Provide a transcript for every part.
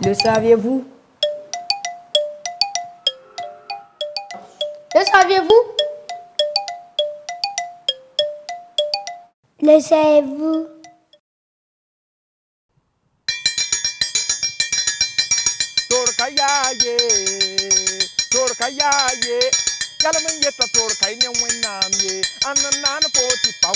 Le saviez-vous? Le saviez-vous? Le savez-vous? Torkayaye torkayaye yalamin yetta torkai ne wennam ye annan foti pa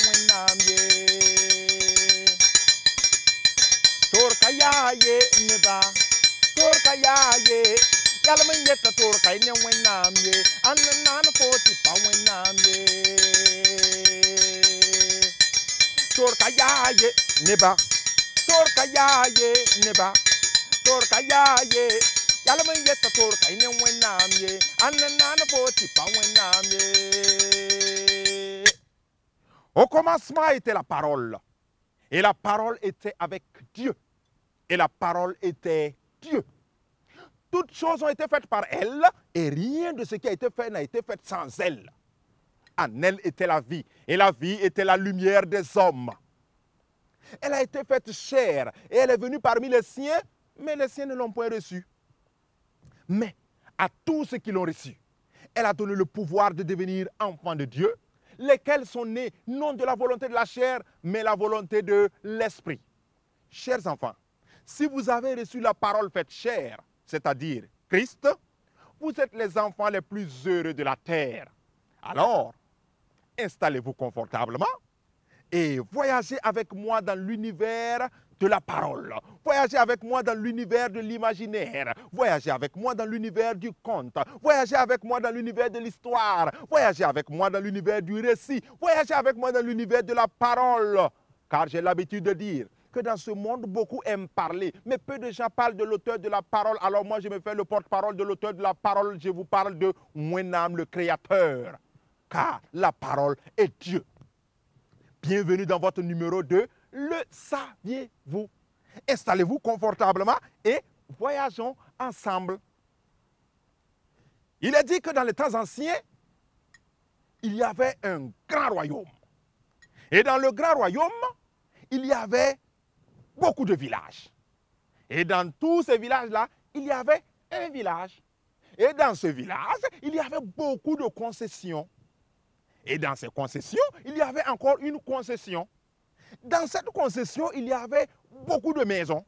au commencement était la parole. Et la parole était avec Dieu. Et la parole était Dieu toutes choses ont été faites par elle et rien de ce qui a été fait n'a été fait sans elle en elle était la vie et la vie était la lumière des hommes elle a été faite chair et elle est venue parmi les siens mais les siens ne l'ont point reçu. Mais à tous ceux qui l'ont reçu, elle a donné le pouvoir de devenir enfants de Dieu, lesquels sont nés non de la volonté de la chair, mais la volonté de l'esprit. Chers enfants, si vous avez reçu la parole faite chair, c'est-à-dire Christ, vous êtes les enfants les plus heureux de la terre. Alors, installez-vous confortablement et voyagez avec moi dans l'univers de la parole. Voyagez avec moi dans l'univers de l'imaginaire. Voyagez avec moi dans l'univers du conte. Voyagez avec moi dans l'univers de l'histoire. Voyagez avec moi dans l'univers du récit. Voyagez avec moi dans l'univers de la parole. Car j'ai l'habitude de dire que dans ce monde, beaucoup aiment parler, mais peu de gens parlent de l'auteur de la parole. Alors moi, je me fais le porte-parole de l'auteur de la parole. Je vous parle de Mwenam, le Créateur. Car la parole est Dieu. Bienvenue dans votre numéro 2 le saviez-vous? Installez-vous confortablement et voyageons ensemble. Il est dit que dans les temps anciens, il y avait un grand royaume. Et dans le grand royaume, il y avait beaucoup de villages. Et dans tous ces villages-là, il y avait un village. Et dans ce village, il y avait beaucoup de concessions. Et dans ces concessions, il y avait encore une concession. Dans cette concession, il y avait beaucoup de maisons.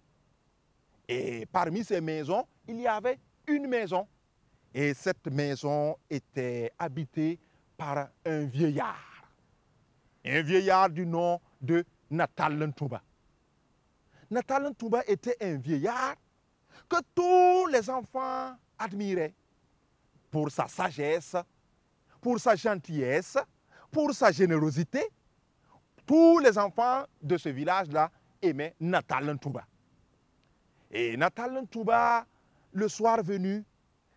Et parmi ces maisons, il y avait une maison. Et cette maison était habitée par un vieillard. Un vieillard du nom de Natal Ntouba. Natal Ntouba était un vieillard que tous les enfants admiraient pour sa sagesse, pour sa gentillesse, pour sa générosité tous les enfants de ce village-là aimaient Natal Ntouba. Et Natal Ntouba, le soir venu,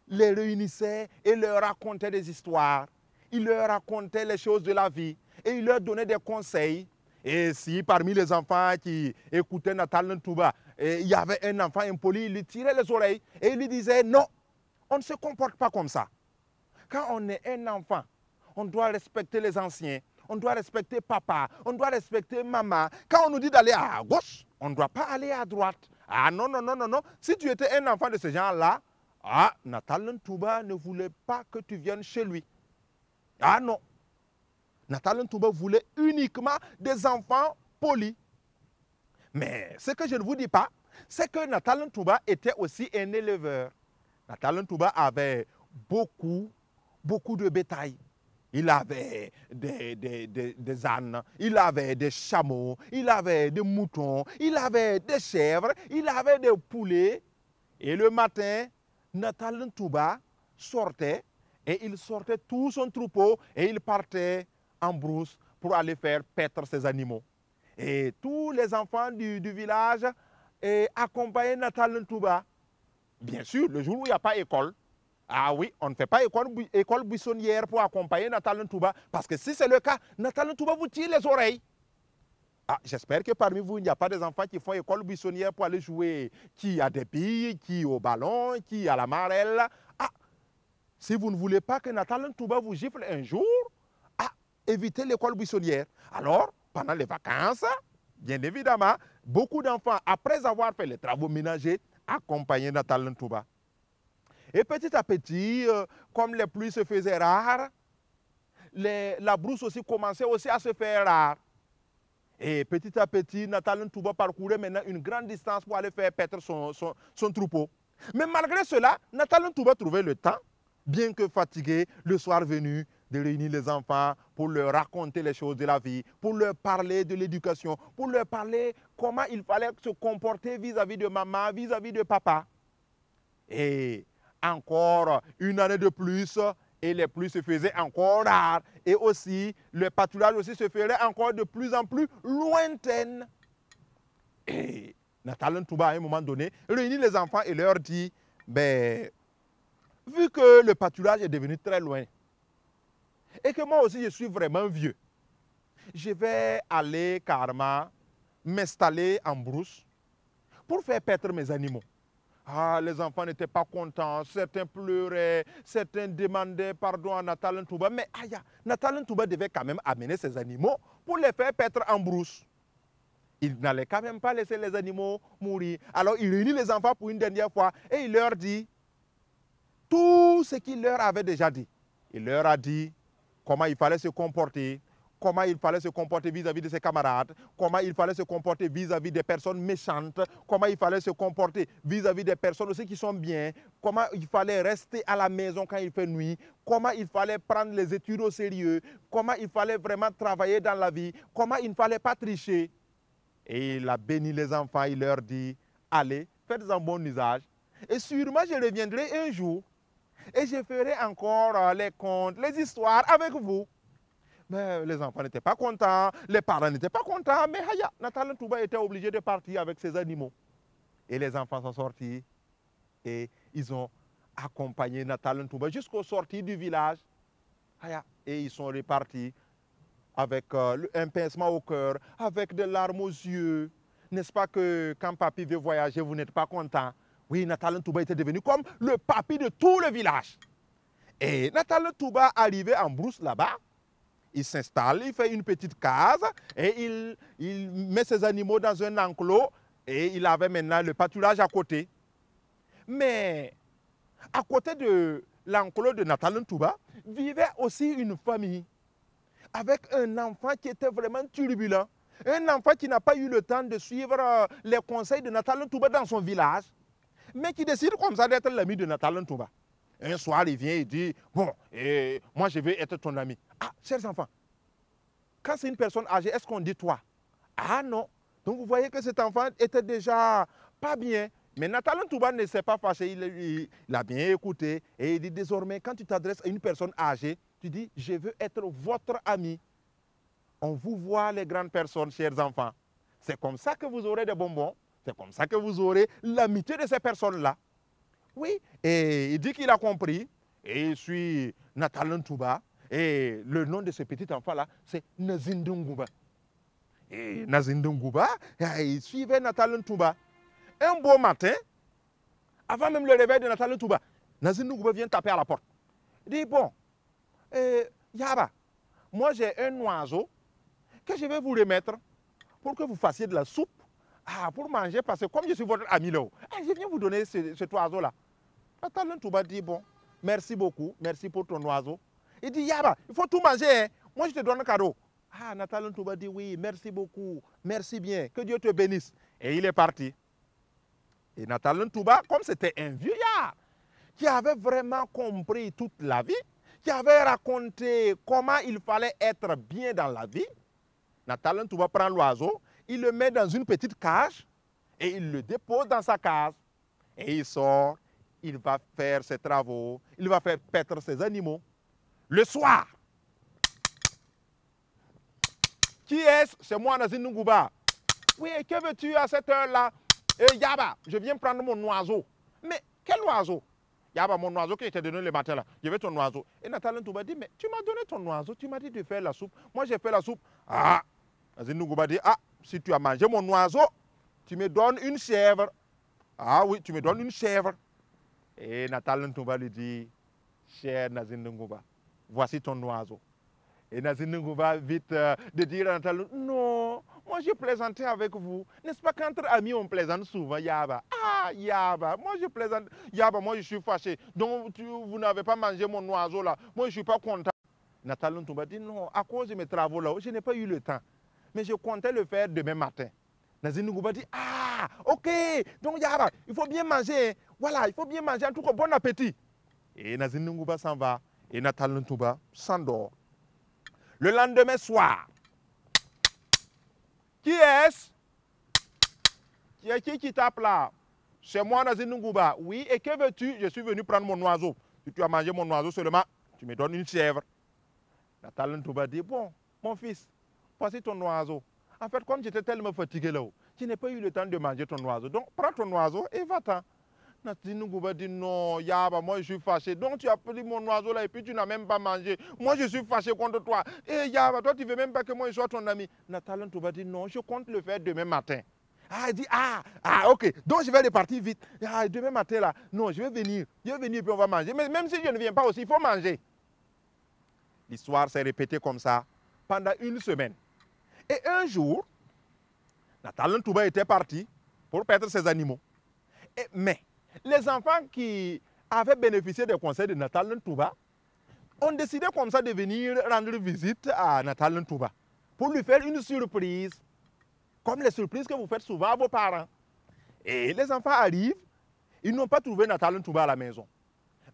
les réunissait et leur racontait des histoires. Il leur racontait les choses de la vie et il leur donnait des conseils. Et si parmi les enfants qui écoutaient Natal Ntouba, il y avait un enfant impoli, il lui tirait les oreilles et il lui disait non, on ne se comporte pas comme ça. Quand on est un enfant, on doit respecter les anciens, on doit respecter papa, on doit respecter maman. Quand on nous dit d'aller à gauche, on ne doit pas aller à droite. Ah non, non, non, non, non. Si tu étais un enfant de ce genre-là, ah, Natal Ntouba ne voulait pas que tu viennes chez lui. Ah non. Natal Ntouba voulait uniquement des enfants polis. Mais ce que je ne vous dis pas, c'est que Natal Ntouba était aussi un éleveur. Natal Ntouba avait beaucoup, beaucoup de bétail. Il avait des, des, ânes, il avait des chameaux, il avait des moutons, il avait des chèvres, il avait des poulets. Et le matin, Natal Ntouba sortait et il sortait tout son troupeau et il partait en brousse pour aller faire paître ses animaux. Et tous les enfants du, village eh, accompagnaient Natal Ntouba. Bien sûr, le jour où il n'y a pas école, ah oui, on ne fait pas école, école buissonnière pour accompagner Natal Ntouba, parce que si c'est le cas, Natal Ntouba vous tire les oreilles. Ah, J'espère que parmi vous, il n'y a pas des enfants qui font école buissonnière pour aller jouer qui a des billes, qui au ballon, qui à la marelle. Ah, si vous ne voulez pas que Natal Ntouba vous gifle un jour, évitez l'école buissonnière. Alors, pendant les vacances, bien évidemment, beaucoup d'enfants, après avoir fait les travaux ménagers, accompagné Natal Ntouba. Et petit à petit, euh, comme les pluies se faisaient rares, la brousse aussi commençait aussi à se faire rare. Et petit à petit, Natal Ntouba parcourait maintenant une grande distance pour aller faire paître son, troupeau. Mais malgré cela, Natal Ntouba trouvait le temps, bien que fatigué, le soir venu, de réunir les enfants pour leur raconter les choses de la vie, pour leur parler de l'éducation, pour leur parler comment il fallait se comporter vis-à-vis de maman, vis-à-vis de papa. Et encore une année de plus, et les pluies se faisaient encore rares. Et aussi, le pâturage aussi se ferait encore de plus en plus lointaine. Et Nathalie Touba, à un moment donné, réunit les enfants et leur dit, ben, vu que le pâturage est devenu très loin, et que moi aussi je suis vraiment vieux, je vais aller carrément m'installer en brousse pour faire paître mes animaux. Ah, les enfants n'étaient pas contents, certains pleuraient, certains demandaient pardon à Nathalie Touba, mais aïe, Nathalie Touba devait quand même amener ses animaux pour les faire paître en brousse. Il n'allait quand même pas laisser les animaux mourir. Alors il réunit les enfants pour une dernière fois et il leur dit tout ce qu'il leur avait déjà dit. Il leur a dit comment il fallait se comporter, comment il fallait se comporter vis-à-vis de ses camarades, comment il fallait se comporter vis-à-vis des personnes méchantes, comment il fallait se comporter vis-à-vis des personnes aussi qui sont bien, comment il fallait rester à la maison quand il fait nuit, comment il fallait prendre les études au sérieux, comment il fallait vraiment travailler dans la vie, comment il ne fallait pas tricher. Et il a béni les enfants, il leur dit, allez, faites-en bon usage. Et sûrement, je reviendrai un jour et je ferai encore euh, les contes, les histoires avec vous. Mais les enfants n'étaient pas contents, les parents n'étaient pas contents, mais Nathalie Touba était obligé de partir avec ses animaux. Et les enfants sont sortis et ils ont accompagné Nathalie Touba jusqu'aux sorties du village. Et ils sont repartis avec euh, un pincement au cœur, avec des larmes aux yeux. N'est-ce pas que quand papy veut voyager, vous n'êtes pas content? Oui, Nathalie Touba était devenu comme le papy de tout le village. Et Nathalie Touba arrivé en brousse là-bas, il s'installe, il fait une petite case et il, il met ses animaux dans un enclos et il avait maintenant le pâturage à côté. Mais à côté de l'enclos de Nathalie Touba vivait aussi une famille avec un enfant qui était vraiment turbulent. Un enfant qui n'a pas eu le temps de suivre euh, les conseils de Nathalie Touba dans son village, mais qui décide comme ça d'être l'ami de Nathalie Touba. Un soir, il vient et dit, bon, moi je veux être ton ami. Ah, chers enfants, quand c'est une personne âgée, est-ce qu'on dit toi? Ah non. Donc vous voyez que cet enfant était déjà pas bien. Mais Nathalie Touba ne s'est pas fâché, il, il- il a bien écouté et il dit désormais, quand tu t'adresses à une personne âgée, tu dis, je veux être votre ami. On vous voit les grandes personnes, chers enfants. C'est comme ça que vous aurez des bonbons. C'est comme ça que vous aurez l'amitié de ces personnes-là. Oui, et il dit qu'il a compris. Et il suit Nathalie Touba. Et le nom de ce petit enfant-là, c'est Nazindungouba. Et Nazindungouba, il suivait Nathalie Touba. Un beau matin, avant même le réveil de Nathalie Touba, Nazindungouba vient taper à la porte. Il dit, bon, euh, Yaba, moi j'ai un oiseau que je vais vous remettre pour que vous fassiez de la soupe ah, pour manger, parce que comme je suis votre ami là, ah, je viens vous donner ce- cet oiseau-là. Nathalie Touba dit, bon, merci beaucoup, merci pour ton oiseau. Il dit, Yaba, il faut tout manger, hein. moi je te donne un cadeau. Ah, Nathalie Touba dit, oui, merci beaucoup, merci bien, que Dieu te bénisse. Et il est parti. Et Nathalie Touba, comme c'était un vieillard, qui avait vraiment compris toute la vie, qui avait raconté comment il fallait être bien dans la vie, Nathalie Touba prend l'oiseau, il le met dans une petite cage et il le dépose dans sa case. Et il sort, il va faire ses travaux, il va faire paître ses animaux. Le soir, qui est-ce? C'est moi, Nazine Ngouba. Oui, que veux-tu à cette heure-là? Eh, Yaba, je viens prendre mon oiseau. Mais quel oiseau? Yaba, mon oiseau que je t'ai donné le matin là. Je veux ton oiseau. Et Nathalie Touba dit, mais tu m'as donné ton oiseau, tu m'as dit de faire la soupe. Moi, j'ai fait la soupe. Ah Nazine Ngouba dit, ah, si tu as mangé mon oiseau, tu me donnes une chèvre. Ah oui, tu me donnes une chèvre. Et Nathalie Touba lui dit, cher Ngouba, voici ton oiseau. Et Nazine va vite euh, de dire à Natal, non, moi je plaisantais avec vous. N'est-ce pas qu'entre amis on plaisante souvent, Yaba? Ah, Yaba, moi je plaisante. Yaba, moi je suis fâché. Donc vous n'avez pas mangé mon oiseau là. Moi je suis pas content. Natal va dit, non, à cause de mes travaux là, je n'ai pas eu le temps. Mais je comptais le faire demain matin. Nazine va dit, ah, ok, donc Yaba, il faut bien manger. Voilà, il faut bien manger. En tout cas, bon appétit. Et Nazine Ngouba s'en va. Et Natal Ntouba s'endort. Le lendemain soir, qui est-ce? Qui est qui qui tape là? C'est moi, Nazine Ngouba. Oui, et que veux-tu? Je suis venu prendre mon oiseau. Si tu as mangé mon oiseau seulement, tu me donnes une chèvre. Natal Ntouba dit, bon, mon fils, voici ton oiseau. En fait, comme j'étais tellement fatigué là-haut, je n'ai pas eu le temps de manger ton oiseau. Donc, prends ton oiseau et va-t'en. Natine dit non, Yaba, moi je suis fâché. Donc tu as pris mon oiseau là et puis tu n'as même pas mangé. Moi je suis fâché contre toi. Et eh, Yaba, toi tu veux même pas que moi je sois ton ami. Nathalie Touba dit non, je compte le faire demain matin. Ah, il dit, ah, ah, ok, donc je vais repartir vite. Ah, demain matin là, non, je vais venir. Je vais venir puis on va manger. Mais même si je ne viens pas aussi, il faut manger. L'histoire s'est répétée comme ça pendant une semaine. Et un jour, Nathalie Touba était parti pour perdre ses animaux. Mais les enfants qui avaient bénéficié des conseils de Natal Ntouba ont décidé comme ça de venir rendre visite à Natal Ntouba pour lui faire une surprise, comme les surprises que vous faites souvent à vos parents. Et les enfants arrivent, ils n'ont pas trouvé Natal Ntouba à la maison.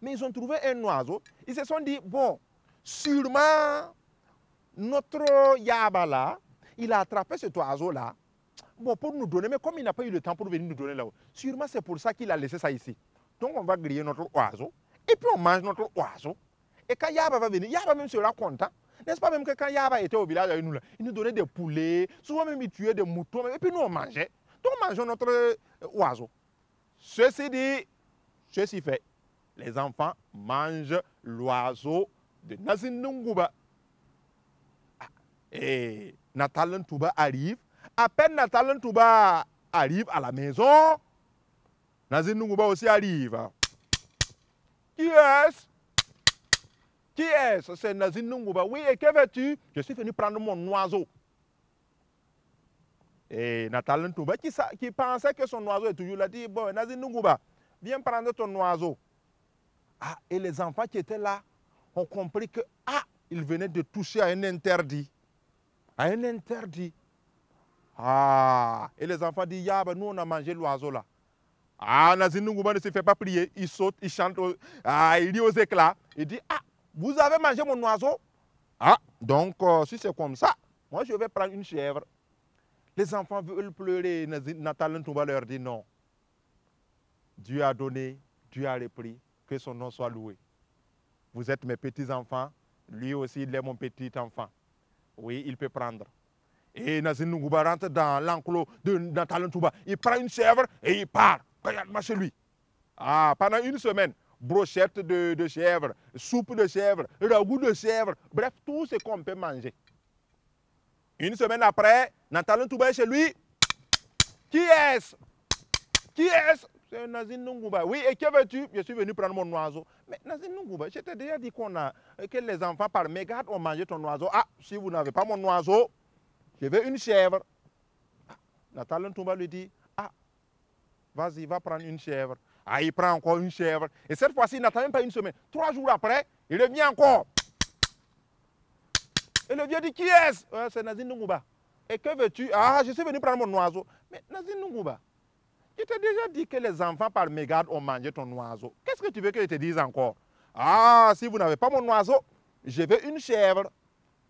Mais ils ont trouvé un oiseau. Ils se sont dit, bon, sûrement notre Yabala, il a attrapé cet oiseau-là bon, pour nous donner, mais comme il n'a pas eu le temps pour venir nous donner là-haut, sûrement c'est pour ça qu'il a laissé ça ici. Donc on va griller notre oiseau, et puis on mange notre oiseau. Et quand Yaba va venir, Yaba même sera content. N'est-ce pas même que quand Yaba était au village avec nous, là, il nous donnait des poulets, souvent même il tuait des moutons, et puis nous on mangeait. Donc on mangeait notre euh, oiseau. Ceci dit, ceci fait, les enfants mangent l'oiseau de Nazinunguba. Ah, et Natal Ntouba arrive à peine Nathalie Touba arrive à la maison, Nazine Nungouba aussi arrive. Qui est-ce? Qui est-ce? C'est Nazine Nungouba. Oui, et que veux-tu? Je suis venu prendre mon oiseau. Et Nathalie Touba, qui, pensait que son oiseau est toujours là, dit Bon, Nazine Nungouba, viens prendre ton oiseau. Ah, et les enfants qui étaient là ont compris que, ah, il venait de toucher à un interdit. À un interdit. Ah, et les enfants disent, Yaba, nous on a mangé l'oiseau là. Ah, Nazinunguba ne se fait pas prier, il saute, il chante, ah, il dit aux éclats, il dit, ah, vous avez mangé mon oiseau? Ah, donc euh, si c'est comme ça, moi je vais prendre une chèvre. Les enfants veulent pleurer, Nathalie Ntumba leur dit non. Dieu a donné, Dieu a repris, que son nom soit loué. Vous êtes mes petits-enfants, lui aussi il est mon petit enfant. Oui, il peut prendre. Et Nazine Ngouba rentre dans l'enclos de Nathalie Touba. Il prend une chèvre et il part. Regarde-moi chez lui. Ah, pendant une semaine, brochette de, chèvre, soupe de chèvre, ragoût de chèvre, bref, tout ce qu'on peut manger. Une semaine après, Nathalie Touba est chez lui. Qui est-ce? Qui est-ce? C'est Nazine Ngouba. Oui, et que veux-tu? Je suis venu prendre mon oiseau. Mais Nazine Ngouba, je t'ai déjà dit qu'on a, que les enfants par mégarde ont mangé ton oiseau. Ah, si vous n'avez pas mon oiseau, je veux une chèvre. Nathalie Ntoumba lui dit, ah, vas-y, va prendre une chèvre. Ah, il prend encore une chèvre. Et cette fois-ci, il n'attend même pas une semaine. Trois jours après, il revient encore. Et le vieux dit, qui est-ce? C'est Nazine Nungouba. Et que veux-tu? Ah, je suis venu prendre mon oiseau. Mais Nazine Nungouba, je t'ai déjà dit que les enfants par mégarde ont mangé ton oiseau. Qu'est-ce que tu veux que je te dise encore? Ah, si vous n'avez pas mon oiseau, je veux une chèvre.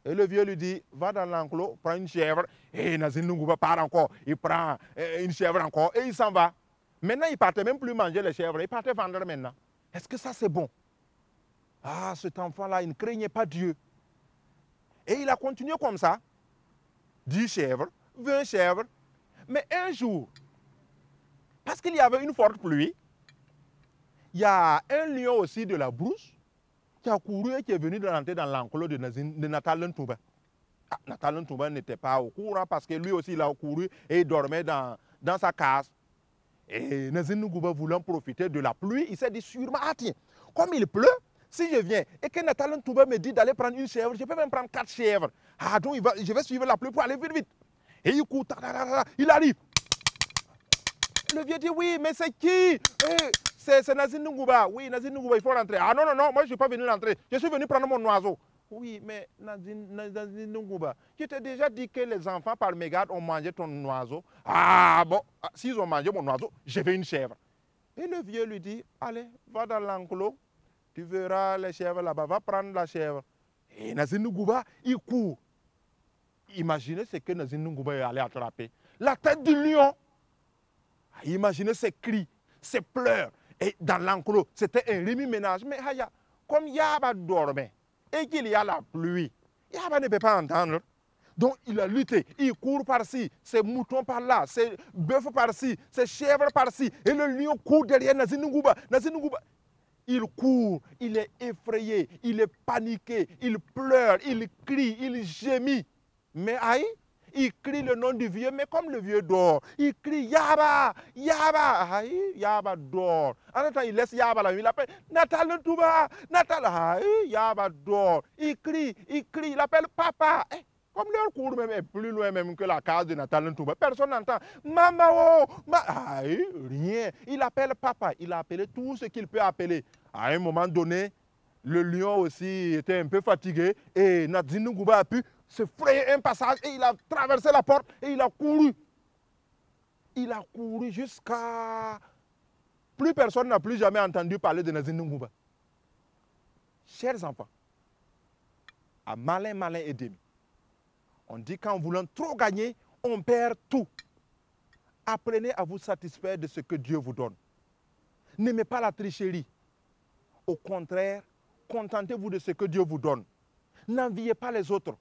Et le vieux lui dit, va dans l'enclos, prends une chèvre. Et Nazine va part encore. Il prend euh, une chèvre encore et il s'en va. Maintenant, il partait même plus manger les chèvres, il partait vendre maintenant. Est-ce que ça c'est bon? Ah, cet enfant-là, il ne craignait pas Dieu. Et il a continué comme ça. 10 chèvres, 20 chèvres. Mais un jour, parce qu'il y avait une forte pluie, il y a un lion aussi de la brousse qui a couru et qui est venu rentrer dans l'enclos de, Natal Ntouba. Ah, n'était pas au courant parce que lui aussi il a couru et il dormait dans, dans sa case. Et Nazine Ngouba voulant profiter de la pluie, il s'est dit sûrement, ah tiens, comme il pleut, si je viens et que Nathalie Touba me dit d'aller prendre une chèvre, je peux même prendre quatre chèvres. Ah, donc il va, je vais suivre la pluie pour aller vite, vite. Et il court, il arrive. Le vieux dit, oui, mais c'est qui? Eh, C'est Nazine Nungouba. Oui, Nazine Nungouba, il faut rentrer. Ah non, non, non, moi je ne suis pas venu rentrer. Je suis venu prendre mon oiseau. Oui, mais Nazine, Nungouba, je t'ai déjà dit que les enfants par mégarde ont mangé ton oiseau. Ah bon, ah, s'ils ont mangé mon oiseau, je veux une chèvre. Et le vieux lui dit, allez, va dans l'enclos, tu verras les chèvres là-bas, va prendre la chèvre. Et Nazine Nungouba, il court. Imaginez ce que Nazine Nungouba est allé attraper. La tête du lion. Imaginez ses cris, ses pleurs. Et dans l'enclos, c'était un remue-ménage. Mais Haya, comme Yaba dormait et qu'il y a la pluie, Yaba ne peut pas entendre. Donc il a lutté, il court par-ci, ses moutons par-là, ses bœufs par-ci, ses chèvres par-ci. Et le lion court derrière Nazinunguba. Nazinunguba, il court, il est effrayé, il est paniqué, il pleure, il crie, il gémit. Mais aïe, il crie le nom du vieux, mais comme le vieux dort, il crie Yaba, Yaba, Yaba dort. En même temps, il laisse Yaba là, il appelle Natal Touba, Natal, aïe, Yaba dort. Il crie, il crie, il appelle Papa. Eh, comme leur cours même plus loin même que la case de Natal Touba, personne n'entend. Maman, oh, ma... aïe, rien. Il appelle Papa, il a appelé tout ce qu'il peut appeler. À un moment donné, le lion aussi était un peu fatigué et Nadine Gouba a pu se frayer un passage et il a traversé la porte et il a couru. Il a couru jusqu'à... Plus personne n'a plus jamais entendu parler de Nazine Ngouba. Chers enfants, à malin, malin et demi, on dit qu'en voulant trop gagner, on perd tout. Apprenez à vous satisfaire de ce que Dieu vous donne. N'aimez pas la tricherie. Au contraire, contentez-vous de ce que Dieu vous donne. N'enviez pas les autres.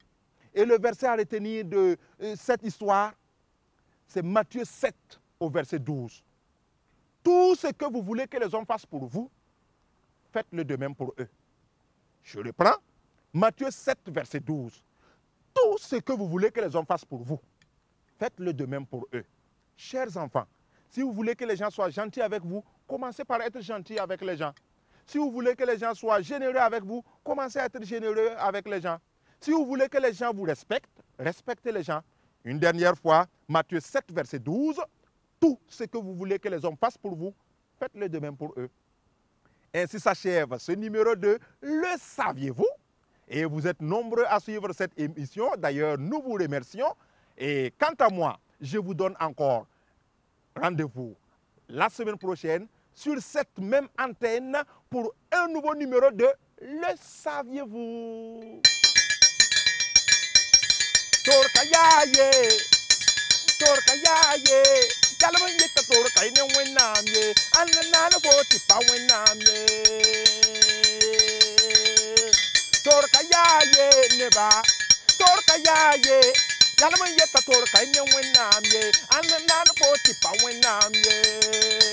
Et le verset à retenir de euh, cette histoire, c'est Matthieu 7 au verset 12. Tout ce que vous voulez que les hommes fassent pour vous, faites-le de même pour eux. Je reprends. Matthieu 7, verset 12. Tout ce que vous voulez que les hommes fassent pour vous, faites-le de même pour eux. Chers enfants, si vous voulez que les gens soient gentils avec vous, commencez par être gentil avec les gens. Si vous voulez que les gens soient généreux avec vous, commencez à être généreux avec les gens. Si vous voulez que les gens vous respectent, respectez les gens. Une dernière fois, Matthieu 7, verset 12, tout ce que vous voulez que les hommes fassent pour vous, faites-le de même pour eux. Ainsi s'achève ce numéro 2, le saviez-vous? Et vous êtes nombreux à suivre cette émission. D'ailleurs, nous vous remercions. Et quant à moi, je vous donne encore rendez-vous la semaine prochaine sur cette même antenne pour un nouveau numéro de Le saviez-vous? torkayaye torkayaye yalama yeta torkay ne wenam ye. Ananana boti pa wenam ye. Ne ba torka torkayaye ye. torkayaye yalama yeta torkay ne wenam ye. Ananana boti pa wenam ye.